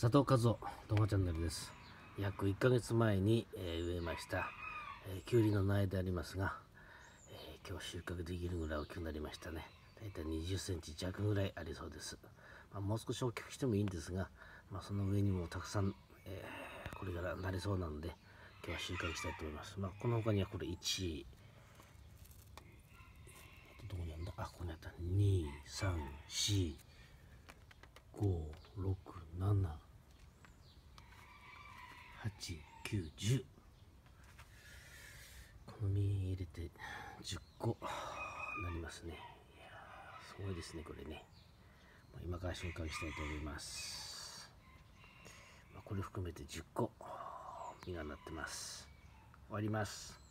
佐藤和夫動画チャンネルです。約1ヶ月前に、えー植えました、えー、きゅうりの苗でありますが、えー今日収穫できるぐらい大きくなりましたね。大体20センチ弱ぐらいありそうです、まあ、もう少し大きくしてもいいんですが、まあ、その上にもたくさん、えーこれからなりそうなので今日は収穫したいと思います、まあ、この他にはこれ1どこにあるんだ？あここにあった。234 8、9、10この実入れて10個なりますね。いやすごいですねこれね。今から紹介したいと思います、まこれ含めて10個実がなってます。終わります。